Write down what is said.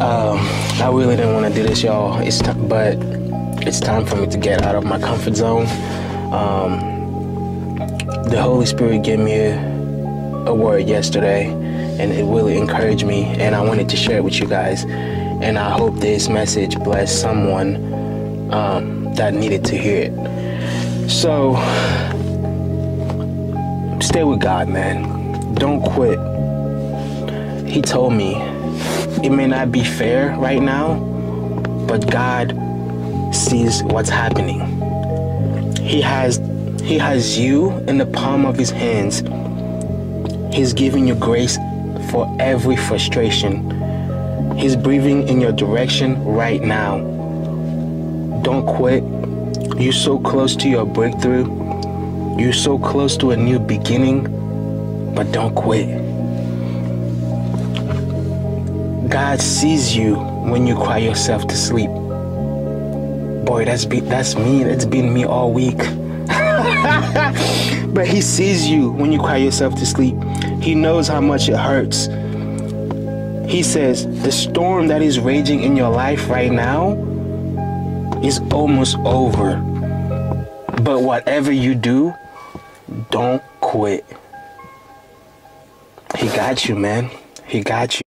Um, I really didn't want to do this, y'all. It's t- but it's time for me to get out of my comfort zone. Um, the Holy Spirit gave me a, a word yesterday, and it really encouraged me. And I wanted to share it with you guys. And I hope this message blessed someone um, that needed to hear it. So stay with God, man. Don't quit. He told me it may not be fair right now, but God sees what's happening. He has he has you in the palm of his hands. He's giving you grace for every frustration. He's breathing in your direction right now. Don't quit. You're so close to your breakthrough. You're so close to a new beginning, but don't quit. God sees you when you cry yourself to sleep. Boy, that's be, that's me. That's been me all week. but he sees you when you cry yourself to sleep. He knows how much it hurts. He says, the storm that is raging in your life right now is almost over. But whatever you do, don't quit. He got you, man. He got you.